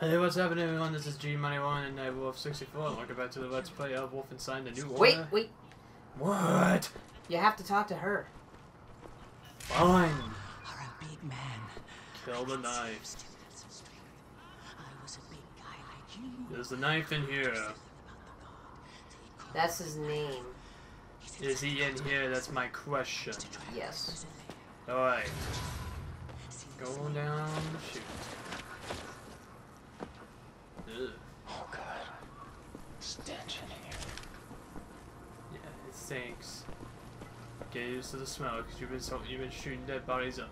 Hey, what's happening everyone? This is G Money One and Nightwolf64. Welcome back to the Let's Play uh, of Wolfenstein: The New Order. Wait, wait. What? You have to talk to her. Fine. are a big man. Kill the knife. I was a big guy like you. There's a knife in here. That's his name. Is he in here? That's my question. Yes. Alright. Go down the chute. Ugh. Oh god. Stench in here. Yeah, it stinks. Get used to the smell, because you've been so you've been shooting dead bodies up.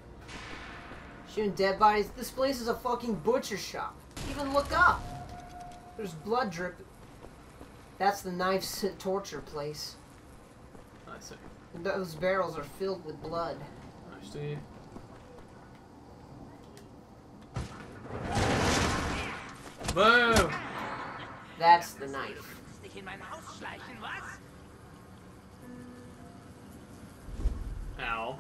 Shooting dead bodies. This place is a fucking butcher shop. Even look up. There's blood dripping. That's the knife's torture place. I see. And those barrels are filled with blood. I see. Boo! That's the knife. Dich in mein Haus schleichen, was? Ow.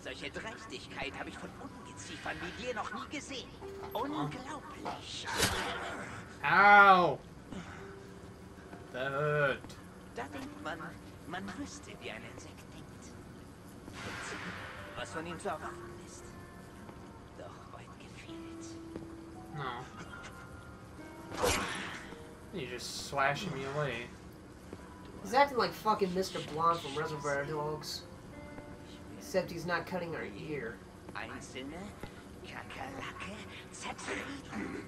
Solche Dreistigkeit habe ich von Ungeziefern wie dir noch nie gesehen. Unglaublich. Ow! That hurt. Da denkt man, man wüsste, wie ein Insekt denkt. Und was von ihm zu erwarten ist. Doch weit gefehlt. No. You're just slashing me away. He's acting like fucking Mr. Blonde from Reservoir Dogs. Except he's not cutting our ear. Einzelne Kakerlake zertreten.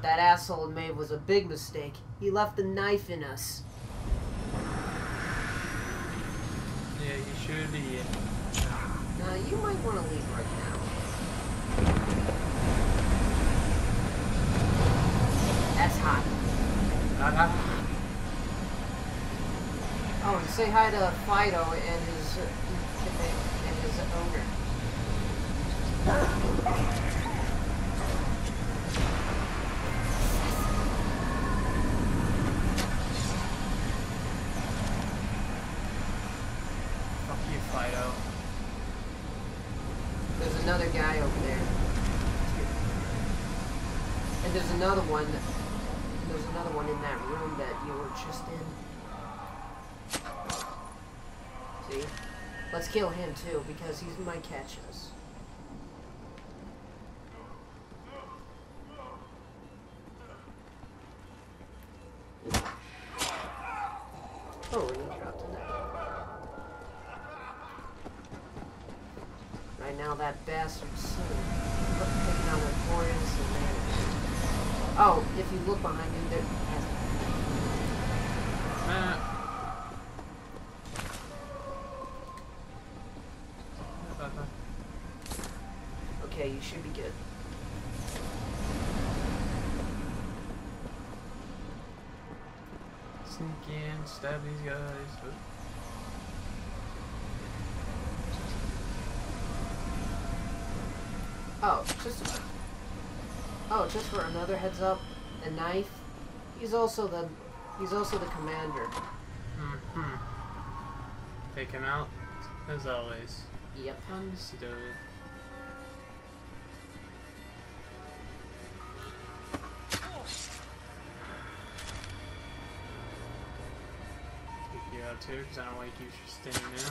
What that asshole made was a big mistake. He left the knife in us. Yeah, you should be. Now, you might want to leave right now. That's hot. Uh, Oh, and say hi to Fido and his and his owner. Another one. There's another one in that room that you were just in. See? Let's kill him too, because he might catch us. Oh, he dropped a knife. Right now, that bastard's son taking out Victorians and then. Oh, if you look behind you, there. Uh. Okay, you should be good. Sneak in, stab these guys. Oop. Oh, just. Oh, just for another heads up, the knife. He's also the. He's also the commander. Mm-hmm. Take him out, as always. Yep. Understood. Too, because I don't like you standing there.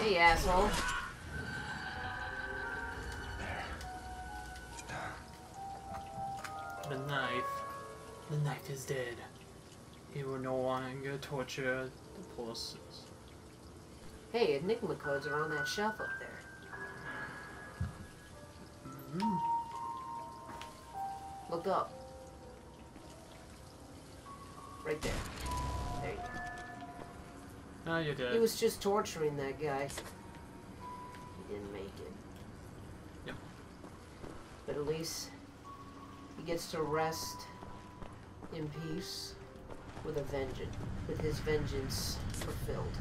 Hey, asshole. The knife. The knife is dead. He will no longer torture the pulses. Hey, Enigma codes are on that shelf up there. Mm-hmm. Look up. Right there. There you go. You're He was just torturing that guy. He didn't make it. Yep. But at least he gets to rest in peace with a vengeance, with his vengeance fulfilled.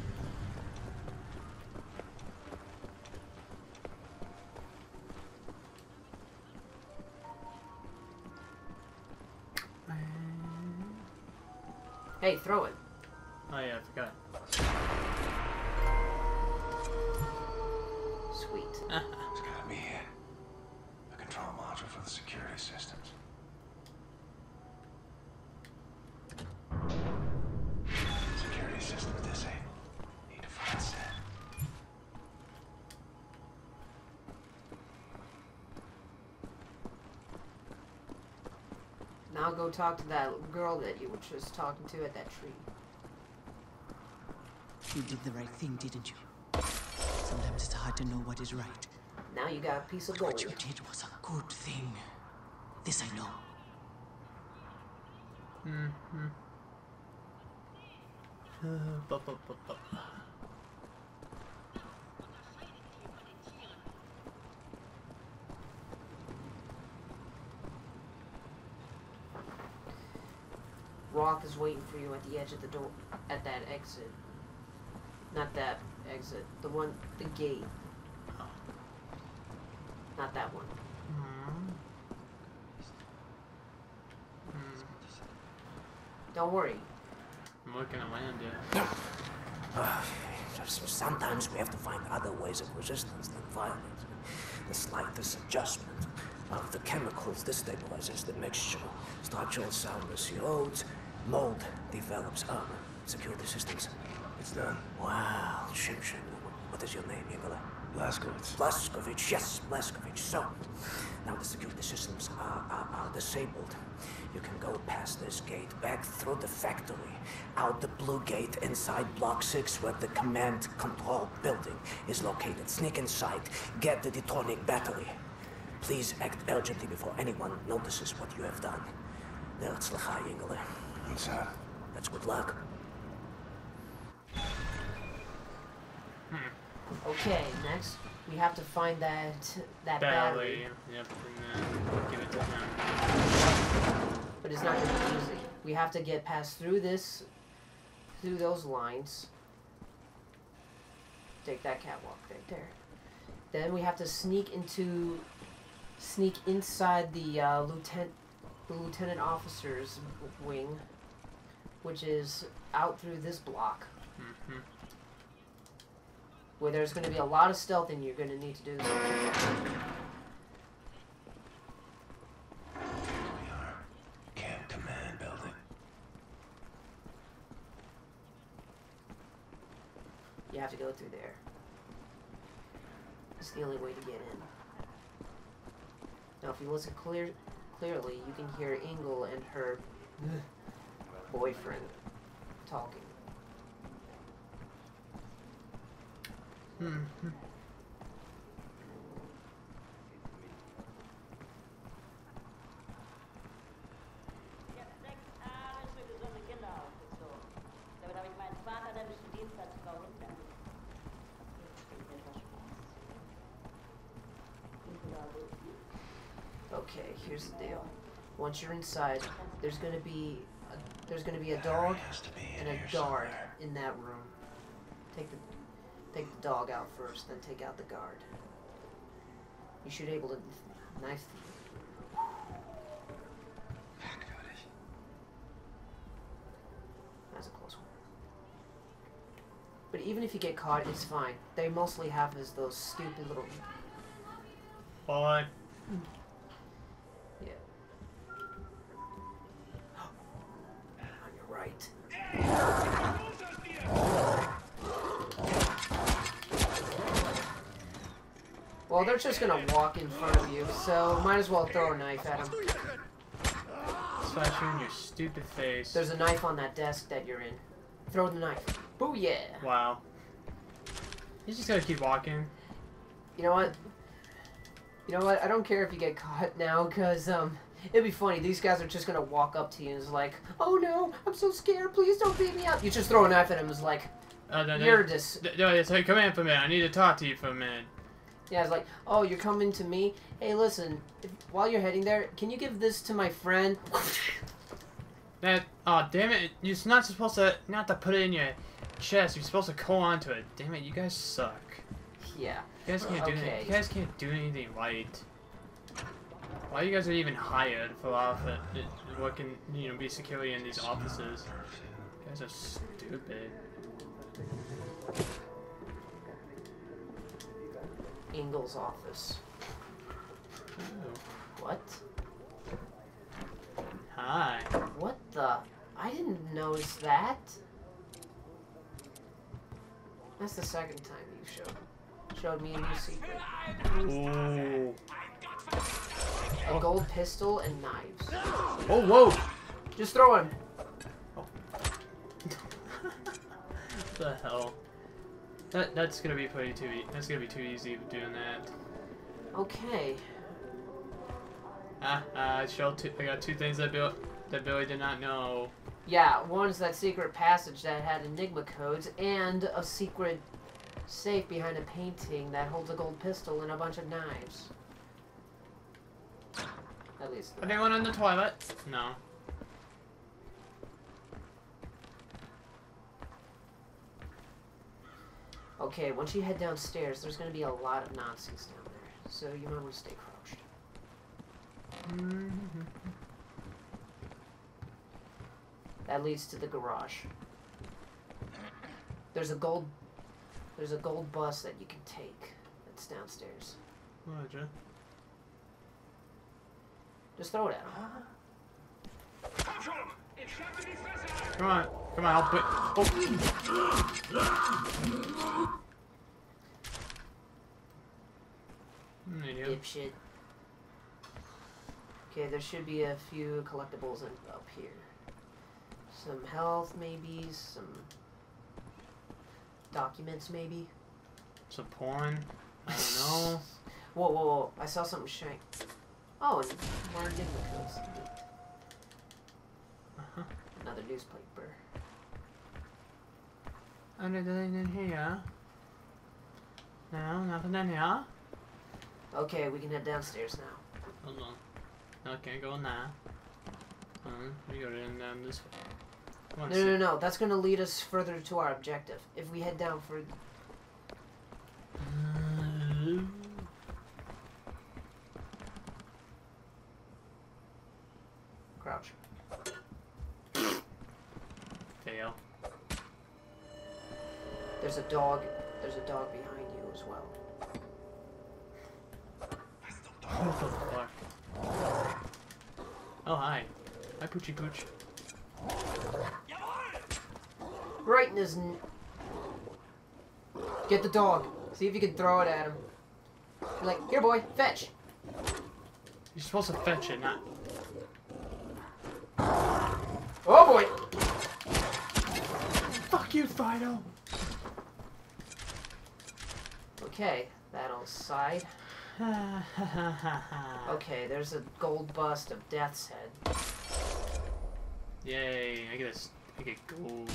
Go talk to that girl that you were just talking to at that tree. You did the right thing, didn't you? Sometimes it's hard to know what is right. Now you got a piece of gold. What you did was a good thing. This I know. Mm-hmm. bu- bu- bu- bu- Rock is waiting for you at the edge of the door, at that exit. Not that exit, the one, the gate. Not that one. Hmm. Hmm. Don't worry. I'm looking at land, yeah. Sometimes we have to find other ways of resistance than violence. The slightest adjustment of the chemicals destabilizes the mixture. Structural soundness erodes, mold develops armor. Security systems. It's done. Wow, Shim Shim. What is your name, Igor? Blazkowicz. Blaskovich, yes, Blazkowicz. So, now the security systems are, are, are disabled. You can go past this gate, back through the factory, out the blue gate inside Block 6 where the command control building is located. Sneak inside, get the detonating battery. Please act urgently before anyone notices what you have done. Nerzlachai, Ingele. Inside. That's good luck. Okay, next we have to find that that Battery. battery. Yep, and then give it to him. But it's not gonna be easy. We have to get past through this, through those lines. Take that catwalk right there. Then we have to sneak into, sneak inside the uh, lieutenant, the lieutenant officer's wing, which is out through this block, Mm-hmm. where there's going to be a lot of stealth, and you're going to need to do this. We are. Camp Command Building. You have to go through there. It's the only way to get in. Now, if you listen clear, clearly, you can hear Engel and her boyfriend talking. Ich habe sechs alles für gesunde Kinder aufgezogen. Damit habe ich meinen vaterländischen Dienst als Frau hinter mir. Jetzt steht mir etwas Spaß. Nicola Lucy. Okay, here's the deal. Once you're inside, there's gonna be a, there's gonna be a dog Battery has to be and a guard somewhere. in that room. Take the take the dog out first, then take out the guard. You should be able to knife. Merkwürdig. That's a close one. But even if you get caught, it's fine. They mostly have is those stupid little But Well, they're just gonna walk in front of you, so might as well throw a knife at them. slash you in your stupid face. There's a knife on that desk that you're in. Throw the knife. Booyah! Wow. You just gotta keep walking. You know what? You know what? I don't care if you get caught now, cause um, it'd be funny. These guys are just gonna walk up to you and it's like, "Oh no, I'm so scared. Please don't beat me up." You just throw a knife at him. It's like, Uh, no, no, "You're dis." no, no, it's like, come in for a minute. I need to talk to you for a minute. Yeah, it's like, "Oh, you're coming to me. Hey, listen. If, while you're heading there, can you give this to my friend?" That, oh damn it! You're not supposed to, not to put it in your chest. You're supposed to hold on to it. Damn it! You guys suck. yeah. You guys can't do Okay. anything. You guys can't do anything right. Why you guys are even hired for all of it, it working, you know, be security in these offices? You guys are stupid. Engel's office. Ooh. What? Hi. What the? I didn't notice that. That's the second time you showed showed me a new secret. Ooh. A gold pistol and knives. Oh, whoa! Just throw him. what oh. the hell? That that's gonna be pretty too. E that's gonna be too easy doing that. Okay. Ah, I showed two. I got two things that Bill that Billy did not know. Yeah, one's that secret passage that had enigma codes, and a secret safe behind a painting that holds a gold pistol and a bunch of knives. At least. Anyone in the toilet? No. Okay, once you head downstairs, there's gonna be a lot of Nazis down there, so you might want to stay crouched. Mm-hmm. That leads to the garage. There's a gold. There's a gold bus that you can take. That's downstairs. Roger. Just throw it at him. Come on, come on, I'll put. Oh. Hmm. Dipshit. Okay, there should be a few collectibles in, up here. Some health, maybe. Some documents, maybe. Some porn. I don't know. Whoa, whoa, whoa! I saw something shine. Oh, and codes. Uh-huh. Another newspaper. Anything in here? No, nothing in here. Okay, we can head downstairs now. Hold on. No, can't go in there. Um, we go in down this way. No, no, no. That's gonna lead us further to our objective. If we head down for crouch. Fail. There's a dog. There's a dog behind you as well. Fuck? Oh, hi. Hi, Poochie Pooch. Right in his. N- Get the dog. See if you can throw it at him. Like, here, boy, fetch. You're supposed to fetch it, not. Oh boy. Fuck you, Fido! Okay, that'll side. Okay, there's a gold bust of Death's Head. Yay, I get a, s- I get gold.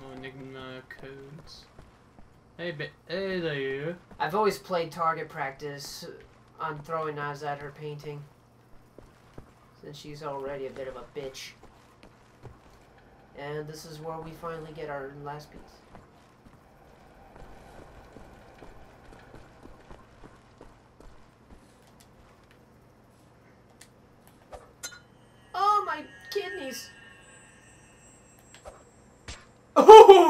More Enigma codes. Hey, ba- hey there. I've always played target practice on throwing knives at her painting. Since she's already a bit of a bitch. And this is where we finally get our last piece. Oh, my kidneys!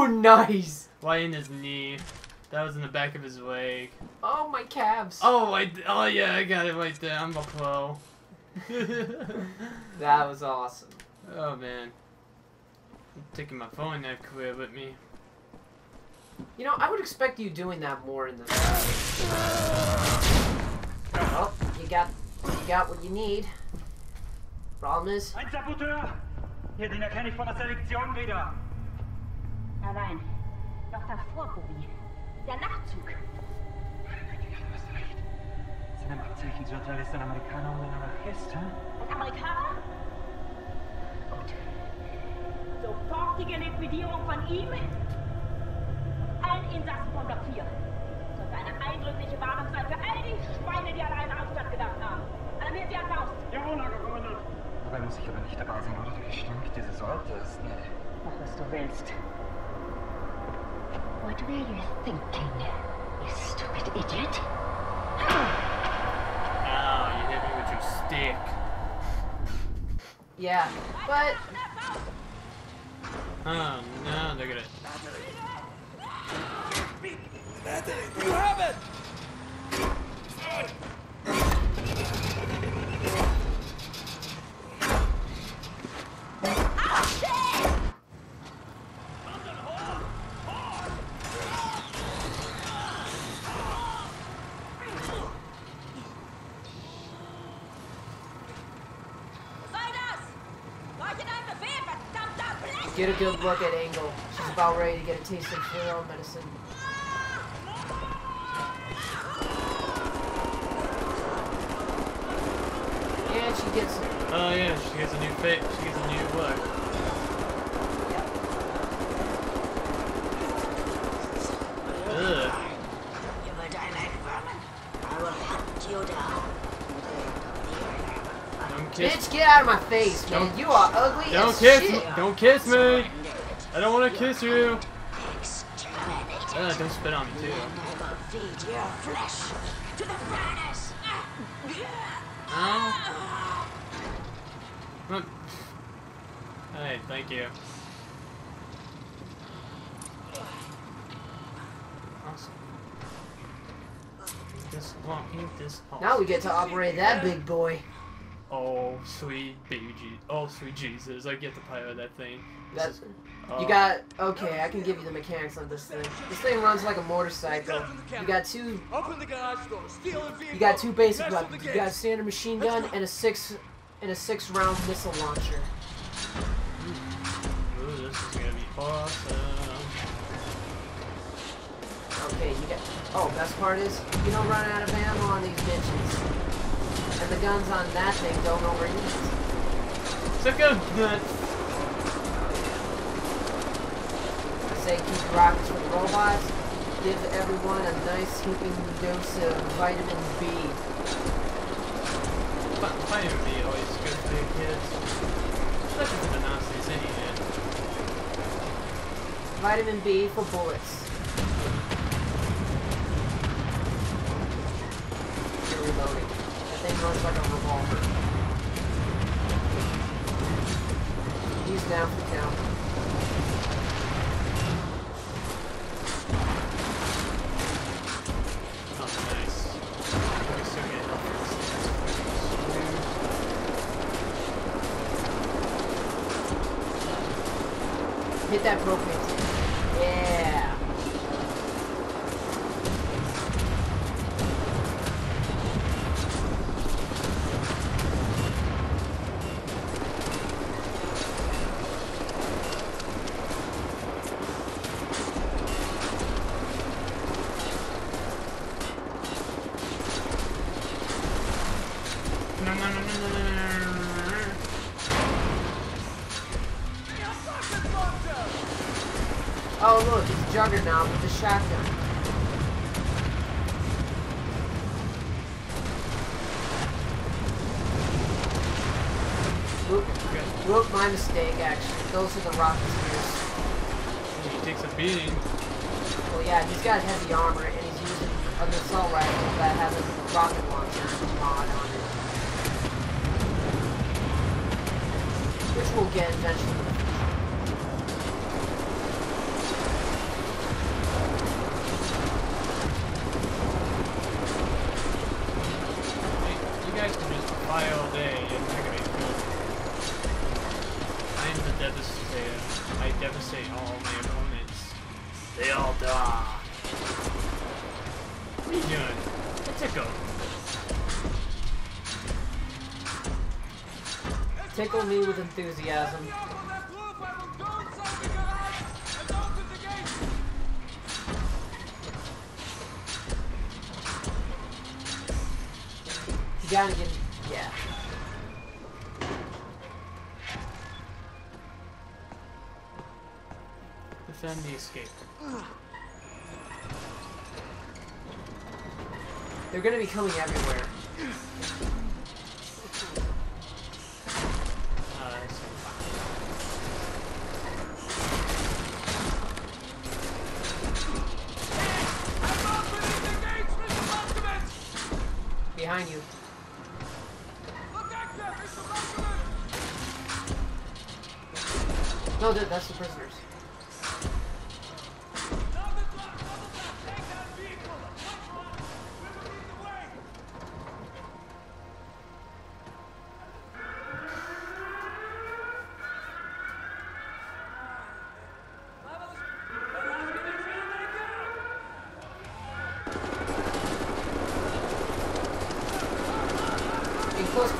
Oh, nice! Why in his knee? That was in the back of his leg. Oh, my calves! Oh, I, oh yeah, I got it right there. I'm a pro. That was awesome. oh man. I'm taking my phone that career with me. You know, I would expect you doing that more in the. Well, oh, you got, you got what you need. Problem is, Ein Saboteur! Hier, den erkenne ich von der Selektion wieder. Nein, nein. Noch davor, Bobby. Der Nachtzug. Sind im Abzeichen Journalist ein Amerikaner und ein Anarchist, hä? Ein Amerikaner? Gut. Sofortige Liquidierung von ihm. Allen Insassen von Block 4. Das ist eine eindrückliche Warnung sein für all die Schweine, die an eine Hauptstadt gedacht haben. Alarmiert sie an Faust. Jawohl, Herr Kommandant. Dabei muss ich aber nicht dabei sein, oder? Der Gestank dieses Ortes, ne? Mach, was du willst. What were you thinking, you stupid idiot? Ow, you hit me with your stick. yeah, but Oh no, they're gonna. You have it! Get a good look at Engel. She's about ready to get a taste of her own medicine. And she gets it. Oh yeah, she gets a new fit. She gets a new look. Ugh. You will die like vermin. I will hunt you down. Don't kiss. Bitch, get out of my face, man. Don't- You are ugly Don't as kiss shit. me. Don't kiss me. I don't want to kiss you. Exterminate don't spit on me too. and I will feed your flesh to the furnace. Oh. Hey, thank you. Awesome. This long, this awesome. Now we get to operate that big boy. Oh, sweet baby Je- Oh, sweet Jesus. I get to pilot that thing. This That's, is- you oh. got okay. I can give you the mechanics of this thing. This thing runs like a motorcycle. You got two. Open the garage door. Steal the vehicle. You got two basic weapons. You got a standard machine gun and a six and a six round missile launcher. Ooh, this is gonna be awesome. Okay, you got. Oh, best part is you don't run out of ammo on these bitches, and the guns on that thing don't overheat. Suck a nuts. I say keep your rockets for the robots. Give everyone a nice heaping dose of vitamin B. Fi- Vitamin B always good for the kids. Especially for the Nazis, anyway. Vitamin B for bullets. Thing like a revolver. He's down for the count. Oh look, it's Juggernaut with the shotgun. Whoop, whoop, my mistake actually. Those are the rocket spears. He takes a beating. Well yeah, he's got heavy armor and he's using an assault rifle that has a rocket launcher mod on it. virtual again eventually. Tickle me with enthusiasm. You gotta get, yeah. Defend the escape. They're gonna be coming everywhere.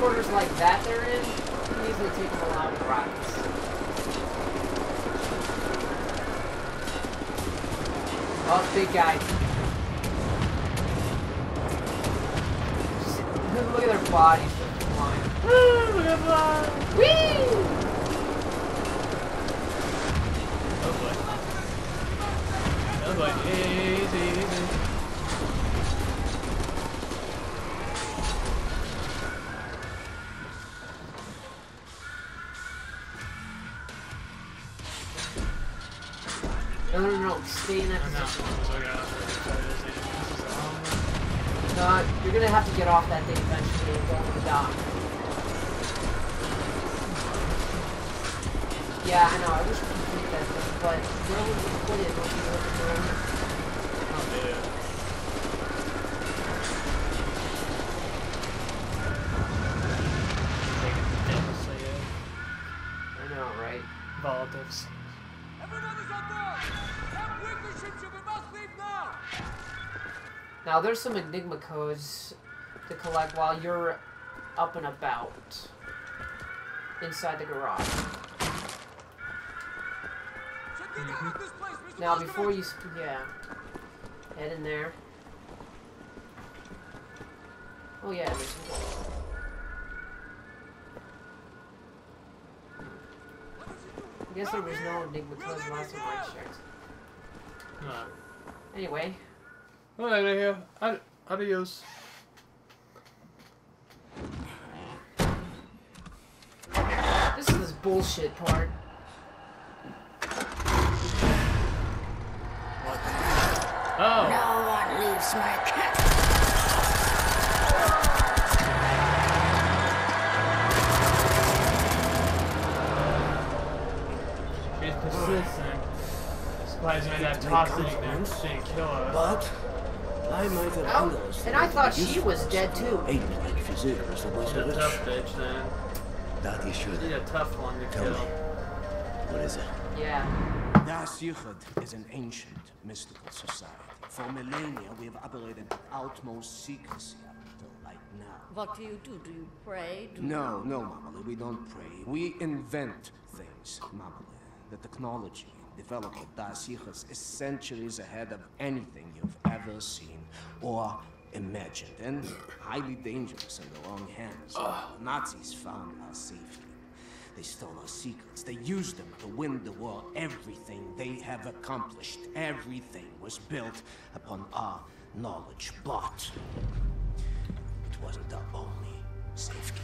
Quarters like that they're in, you can easily take them all out with rockets. Oh, big guy. Just, look at their bodies just flying. Woo! No, you're gonna have to get off that thing eventually and go to the dock. Yeah, I know, I wish we could keep that thing, but where would we put it when we look at the Now, there's some Enigma codes to collect while you're up and about inside the garage. Now, before you, yeah, head in there. Oh yeah, there's some gold. I guess there was no Enigma codes last time I checked. No. Anyway, Alright, here. Ad- adios. this is this bullshit part. Oh! No one leaves my cat. She's persistent. Supplies made that toxic and she didn't kill her. But I might have Oh, underestimated and I thought she was dead too. Ape-like physique as the She's a wizard. tough bitch, then. That you should. She's a tough one to Tell kill. me. What is it? Yeah. Da'at Yichud is an ancient mystical society. For millennia, we have operated with utmost secrecy up until right now. What do you do? Do you pray? Do No, no, Mamali, we don't pray. We invent things, Mamali. The technology developed at Da'at is centuries ahead of anything you've ever seen or imagined, and highly dangerous in the wrong hands. The Nazis found our safety. They stole our secrets. They used them to win the war. Everything they have accomplished, everything was built upon our knowledge. But it wasn't our only safekeeper.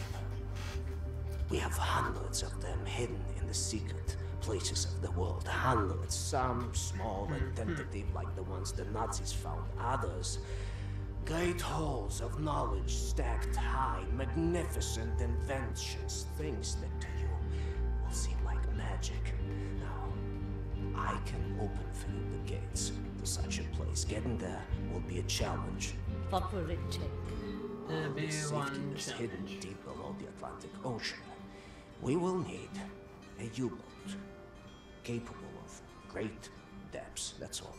We have hundreds of them hidden in the secret places of the world. Hundreds. Some small and tentative, like the ones the Nazis found. Others. Great halls of knowledge stacked high, magnificent inventions, things that to you will seem like magic. Now, I can open for you the gates to such a place. Getting there will be a challenge. What will it take? There'll All this safety is hidden deep below the Atlantic Ocean. We will need a U-boat capable of great depths. That's all.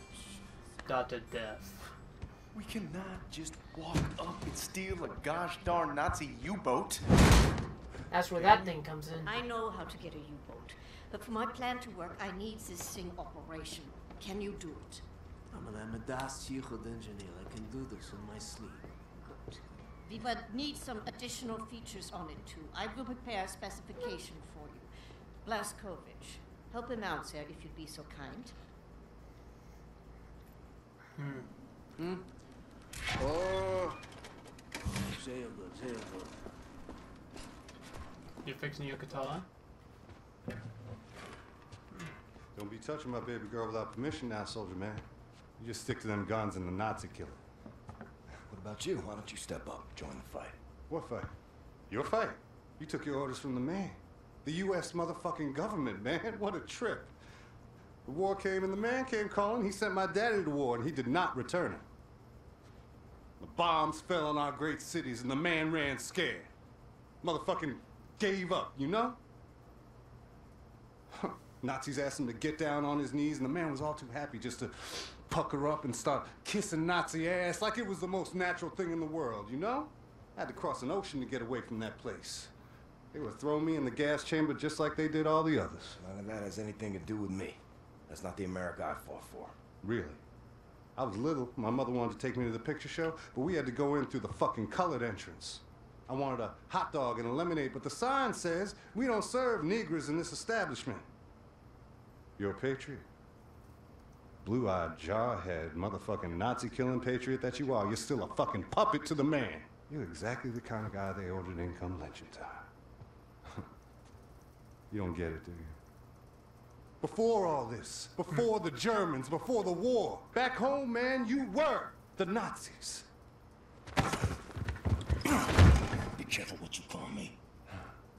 Dot to death. We cannot just walk up and steal a gosh darn Nazi U-boat. That's where that thing comes in. I know how to get a U-boat, but for my plan to work, I need this thing operational. Can you do it? I'm an Amadas Yichud engineer. I can do this in my sleep. Good. We would need some additional features on it too. I will prepare a specification for you. Blazkowicz, help him out, sir, if you'd be so kind. Hmm. Hmm? Oh! Say it good, say it good. You fixing your katana? Don't be touching my baby girl without permission now, soldier man. You just stick to them guns and the Nazi killer. What about you? Why don't you step up, join the fight? What fight? Your fight. You took your orders from the man. The U.S. motherfucking government, man. What a trip. The war came and the man came calling. He sent my daddy to war and he did not return it. The bombs fell on our great cities and the man ran scared. Motherfucking gave up, you know? Nazis asked him to get down on his knees and the man was all too happy just to pucker up and start kissing Nazi ass like it was the most natural thing in the world, you know? I had to cross an ocean to get away from that place. They would throw me in the gas chamber just like they did all the others. None of that has anything to do with me. That's not the America I fought for. Really? I was little. My mother wanted to take me to the picture show, but we had to go in through the fucking colored entrance. I wanted a hot dog and a lemonade, but the sign says we don't serve Negroes in this establishment. You're a patriot? Blue eyed, jarhead, motherfucking Nazi killing patriot that you are, you're still a fucking puppet to the man. You're exactly the kind of guy they ordered in come lynching time. You don't get it, do you? Before all this, before the Germans, before the war, back home, man, you were the Nazis. Be careful what you call me.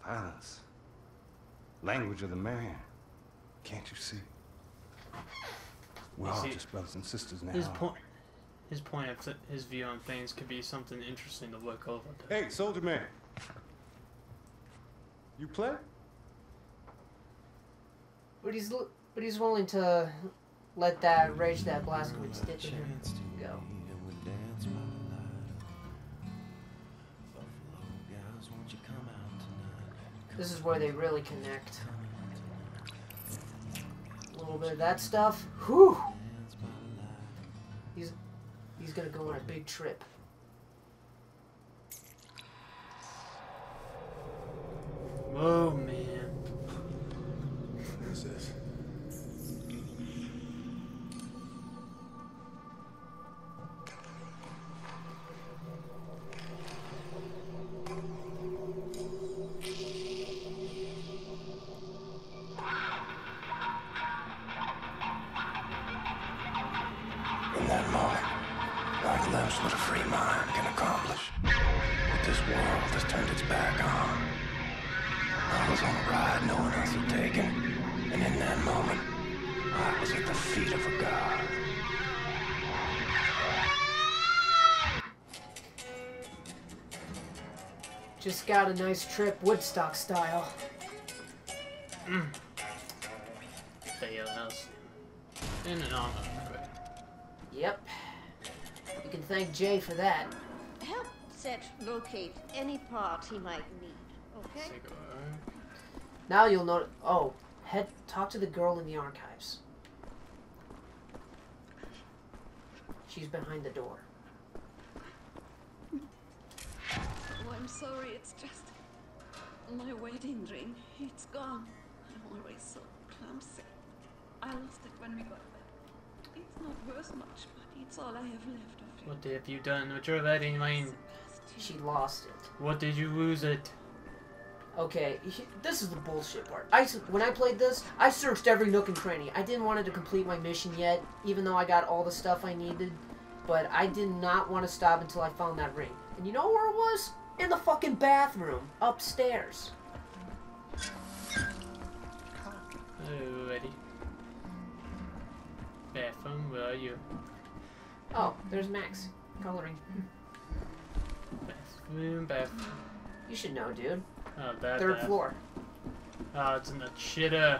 Violence. Language of the man. Can't you see? We're You all see, just brothers and sisters now. His point, his point of his view on things could be something interesting to look over. Hey, soldier man. You play? But he's but he's willing to let that rage that did to him go. This is where they really connect. A little bit of that stuff. Whew. He's he's gonna go on a big trip. Just got a nice trip, Woodstock style. Stay house. In and on quick. Yep. You can thank Jay for that. Help Set locate any part he might need, okay? Now you'll know. Oh, head talk to the girl in the archives. She's behind the door. I'm sorry, it's just my wedding ring. It's gone. I'm always so clumsy. I lost it when we got back. It's not worth much, but it's all I have left of it. What have you done with your wedding ring? She lost it. What did you lose it? Okay, this is the bullshit part. I s- when I played this, I searched every nook and cranny. I didn't want it to complete my mission yet, even though I got all the stuff I needed. But I did not want to stop until I found that ring. And you know where it was? In the fucking bathroom upstairs. Alrighty. Bathroom, where are you? Oh, there's Max coloring. Bathroom, bathroom. You should know, dude. Oh, that. Third that. floor. Oh, it's in the shitter.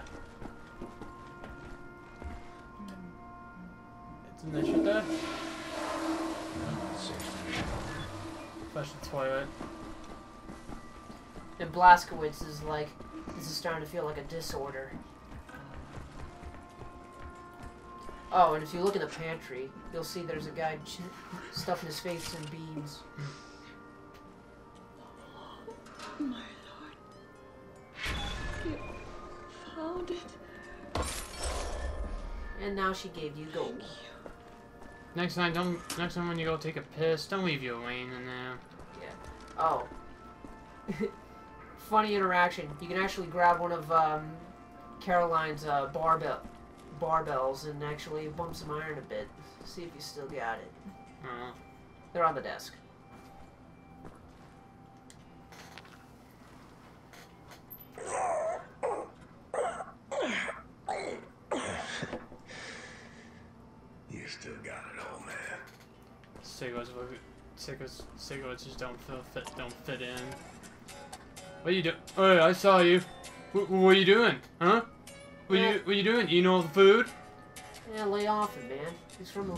It's in the shitter. Flush the toilet. And Blazkowicz is like, this is starting to feel like a disorder. Oh, and if you look in the pantry, you'll see there's a guy ch- stuffing his face in beans. Oh, my lord. You found it. And now she gave you gold. Next time, don't. Next time when you go take a piss, don't leave your lane in there. Yeah. Oh. Funny interaction. You can actually grab one of um, Caroline's uh, barbell barbells and actually bump some iron a bit. See if you still got it. Oh. They're on the desk. Cigarettes. Cigarettes, cigarettes just don't feel fit. Don't fit in. What are you doing? Oh, I saw you. What, what are you doing? Huh? What Yeah. you What you doing? You know the food? Yeah, lay off it, man. He's from a.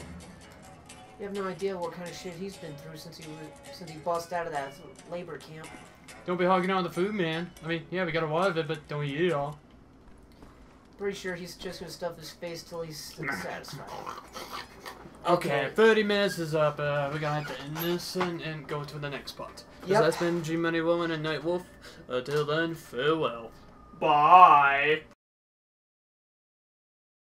You have no idea what kind of shit he's been through since he was since he bust out of that labor camp. Don't be hogging on the food, man. I mean, yeah, we got a lot of it, but don't eat it all. Pretty sure he's just gonna stuff his face till he's satisfied. Okay, 30 minutes is up. Uh, we're gonna have to end this and, and go to the next part. Because Yep. that's been G Money Woman and Night Wolf. Until then, farewell. Bye.